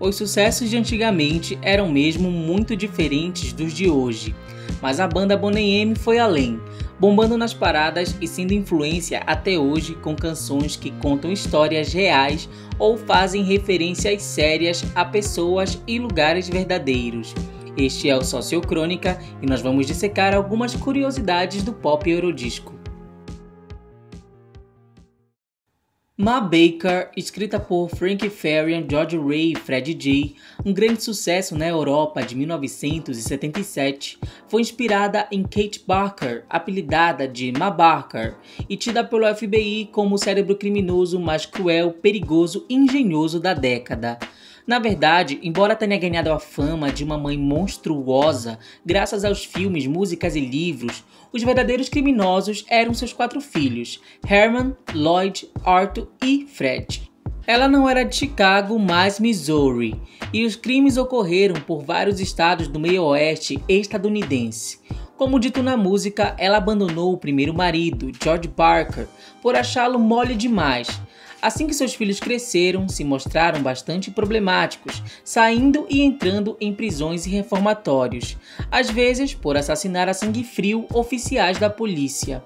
Os sucessos de antigamente eram mesmo muito diferentes dos de hoje, mas a banda Boney M foi além, bombando nas paradas e sendo influência até hoje com canções que contam histórias reais ou fazem referências sérias a pessoas e lugares verdadeiros. Este é o Sociocrônica e nós vamos dissecar algumas curiosidades do pop eurodisco. Ma Baker, escrita por Frank Farian, George Ray e Fred J., um grande sucesso na Europa de 1977, foi inspirada em Kate Barker, apelidada de Ma Barker, e tida pelo FBI como o cérebro criminoso mais cruel, perigoso e engenhoso da década. Na verdade, embora tenha ganhado a fama de uma mãe monstruosa graças aos filmes, músicas e livros, os verdadeiros criminosos eram seus quatro filhos, Herman, Lloyd, Arthur e Fred. Ela não era de Chicago, mas Missouri, e os crimes ocorreram por vários estados do meio-oeste estadunidense. Como dito na música, ela abandonou o primeiro marido, George Barker, por achá-lo mole demais Assim que seus filhos cresceram, se mostraram bastante problemáticos, saindo e entrando em prisões e reformatórios, às vezes por assassinar a sangue frio oficiais da polícia.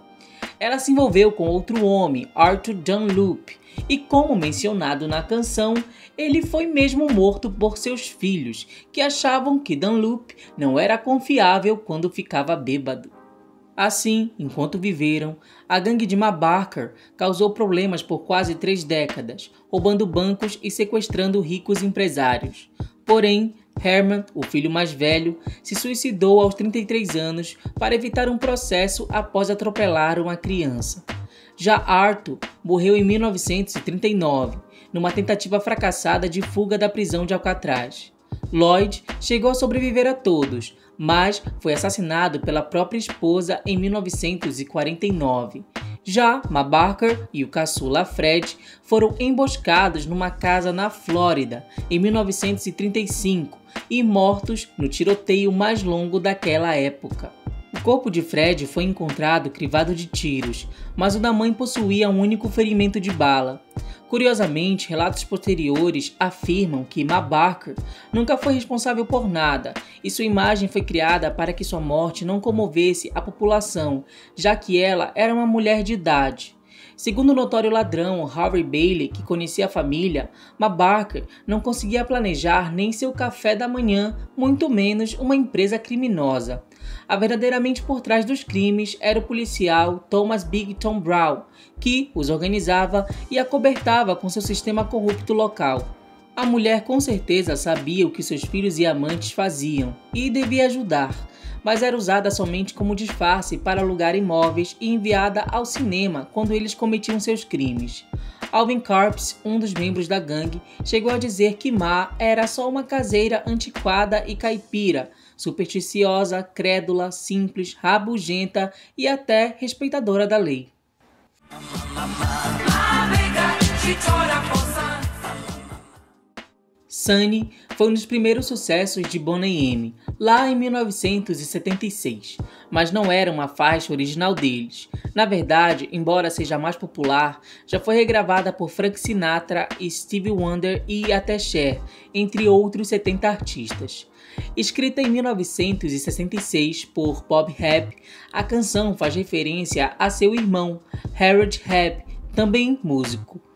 Ela se envolveu com outro homem, Arthur Dunlop, e como mencionado na canção, ele foi mesmo morto por seus filhos, que achavam que Dunlop não era confiável quando ficava bêbado. Assim, enquanto viveram, a gangue de Mabarker causou problemas por quase três décadas, roubando bancos e sequestrando ricos empresários. Porém, Herman, o filho mais velho, se suicidou aos 33 anos para evitar um processo após atropelar uma criança. Já Arthur morreu em 1939, numa tentativa fracassada de fuga da prisão de Alcatraz. Lloyd chegou a sobreviver a todos, mas foi assassinado pela própria esposa em 1949. Já Mabarker e o caçula Fred foram emboscados numa casa na Flórida em 1935 e mortos no tiroteio mais longo daquela época. O corpo de Fred foi encontrado crivado de tiros, mas o da mãe possuía um único ferimento de bala. Curiosamente, relatos posteriores afirmam que Ma Barker nunca foi responsável por nada e sua imagem foi criada para que sua morte não comovesse a população, já que ela era uma mulher de idade. Segundo o notório ladrão Harvey Bailey, que conhecia a família, Ma Barker não conseguia planejar nem seu café da manhã, muito menos uma empresa criminosa. A verdadeiramente por trás dos crimes era o policial Thomas Big Tom Brown, que os organizava e acobertava com seu sistema corrupto local. A mulher com certeza sabia o que seus filhos e amantes faziam e devia ajudar, mas era usada somente como disfarce para alugar imóveis e enviada ao cinema quando eles cometiam seus crimes. Alvin Carps, um dos membros da gangue, chegou a dizer que Ma era só uma caseira antiquada e caipira, supersticiosa, crédula, simples, rabugenta e até respeitadora da lei. Sunny foi um dos primeiros sucessos de Boney M, lá em 1976, mas não era uma faixa original deles. Na verdade, embora seja mais popular, já foi regravada por Frank Sinatra Stevie Wonder e até Cher, entre outros 70 artistas. Escrita em 1966 por Bob Rapp, a canção faz referência a seu irmão, Harold Rapp, também músico.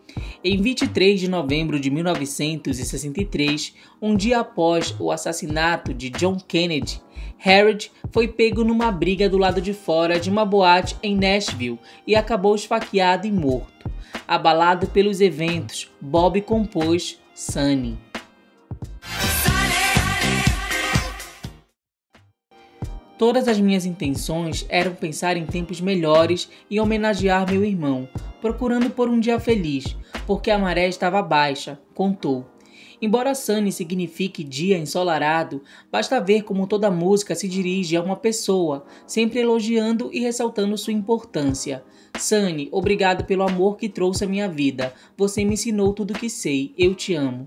Em 23 de novembro de 1963, um dia após o assassinato de John Kennedy, Harold foi pego numa briga do lado de fora de uma boate em Nashville e acabou esfaqueado e morto. Abalado pelos eventos, Bob compôs Sunny. Todas as minhas intenções eram pensar em tempos melhores e homenagear meu irmão, procurando por um dia feliz, porque a maré estava baixa, contou. Embora Sunny signifique dia ensolarado, basta ver como toda música se dirige a uma pessoa, sempre elogiando e ressaltando sua importância. Sunny, obrigado pelo amor que trouxe à minha vida. Você me ensinou tudo o que sei. Eu te amo.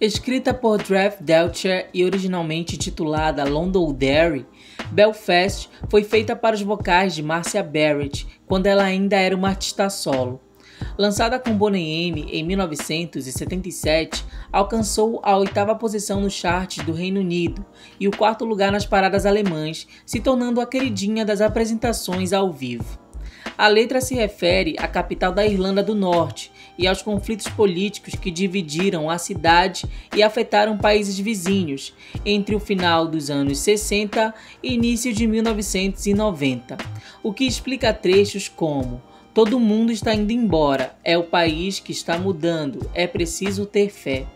Escrita por Draft Delcher e originalmente titulada Londonderry, Belfast foi feita para os vocais de Marcia Barrett quando ela ainda era uma artista solo. Lançada com Boney M em 1977, alcançou a oitava posição no chart do Reino Unido e o quarto lugar nas paradas alemãs, se tornando a queridinha das apresentações ao vivo. A letra se refere à capital da Irlanda do Norte e aos conflitos políticos que dividiram a cidade e afetaram países vizinhos entre o final dos anos 60 e início de 1990, o que explica trechos como Todo mundo está indo embora, é o país que está mudando, é preciso ter fé.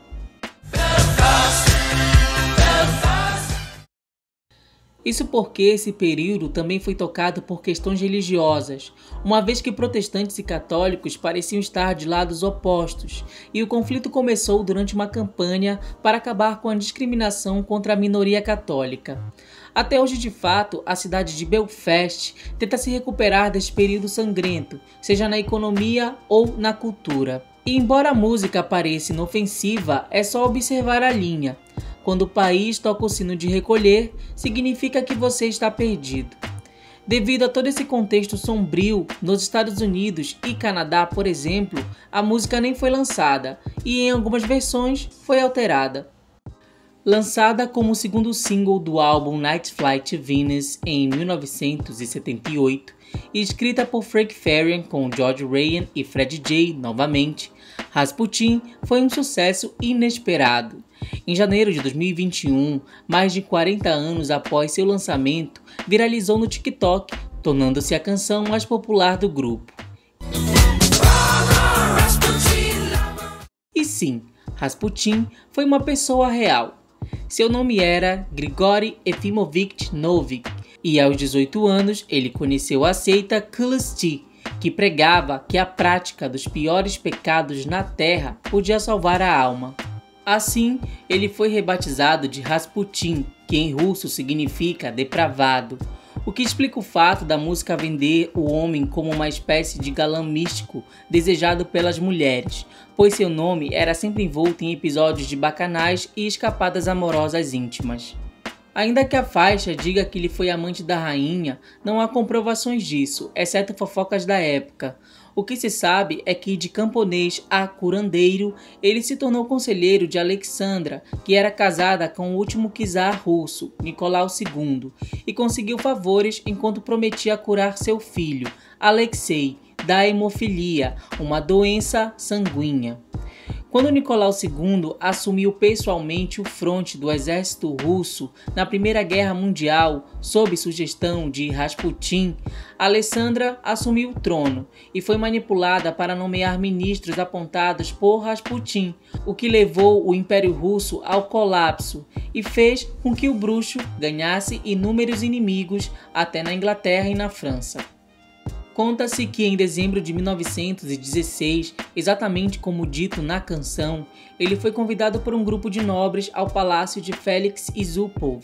Isso porque esse período também foi tocado por questões religiosas, uma vez que protestantes e católicos pareciam estar de lados opostos, e o conflito começou durante uma campanha para acabar com a discriminação contra a minoria católica. Até hoje, de fato, a cidade de Belfast tenta se recuperar desse período sangrento, seja na economia ou na cultura. E embora a música pareça inofensiva, é só observar a linha. Quando o país toca o sino de recolher, significa que você está perdido. Devido a todo esse contexto sombrio, nos Estados Unidos e Canadá, por exemplo, a música nem foi lançada e em algumas versões foi alterada. Lançada como segundo single do álbum Night Flight Venus em 1978 e escrita por Frank Farian com George Ryan e Fred J novamente, Rasputin foi um sucesso inesperado. Em janeiro de 2021, mais de 40 anos após seu lançamento, viralizou no TikTok, tornando-se a canção mais popular do grupo. E sim, Rasputin foi uma pessoa real. Seu nome era Grigory Efimovich Novik, e aos 18 anos ele conheceu a seita Kulsti, que pregava que a prática dos piores pecados na terra podia salvar a alma. Assim, ele foi rebatizado de Rasputin, que em russo significa depravado, o que explica o fato da música vender o homem como uma espécie de galã místico desejado pelas mulheres, pois seu nome era sempre envolto em episódios de bacanais e escapadas amorosas íntimas. Ainda que a faixa diga que ele foi amante da rainha, não há comprovações disso, exceto fofocas da época. O que se sabe é que de camponês a curandeiro, ele se tornou conselheiro de Alexandra, que era casada com o último czar russo, Nicolau II, e conseguiu favores enquanto prometia curar seu filho, Alexei, da hemofilia, uma doença sanguínea. Quando Nicolau II assumiu pessoalmente o fronte do exército russo na Primeira Guerra Mundial, sob sugestão de Rasputin, Alessandra assumiu o trono e foi manipulada para nomear ministros apontados por Rasputin, o que levou o Império Russo ao colapso e fez com que o bruxo ganhasse inúmeros inimigos até na Inglaterra e na França. Conta-se que em dezembro de 1916, exatamente como dito na canção, ele foi convidado por um grupo de nobres ao palácio de Félix Isupov.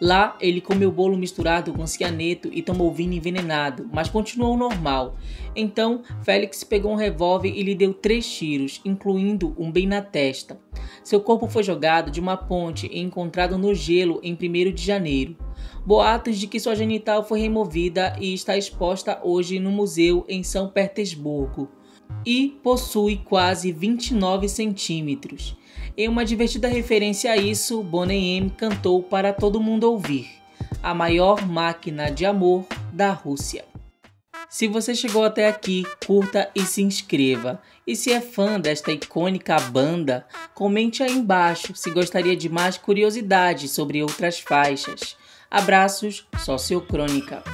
Lá, ele comeu bolo misturado com cianeto e tomou vinho envenenado, mas continuou normal. Então, Félix pegou um revólver e lhe deu três tiros, incluindo um bem na testa. Seu corpo foi jogado de uma ponte e encontrado no gelo em 1 de janeiro boatos de que sua genital foi removida e está exposta hoje no museu em São Petersburgo e possui quase 29 centímetros. Em uma divertida referência a isso, Boney M cantou para todo mundo ouvir, a maior máquina de amor da Rússia. Se você chegou até aqui, curta e se inscreva. E se é fã desta icônica banda, comente aí embaixo se gostaria de mais curiosidades sobre outras faixas. Abraços, Sociocrônica.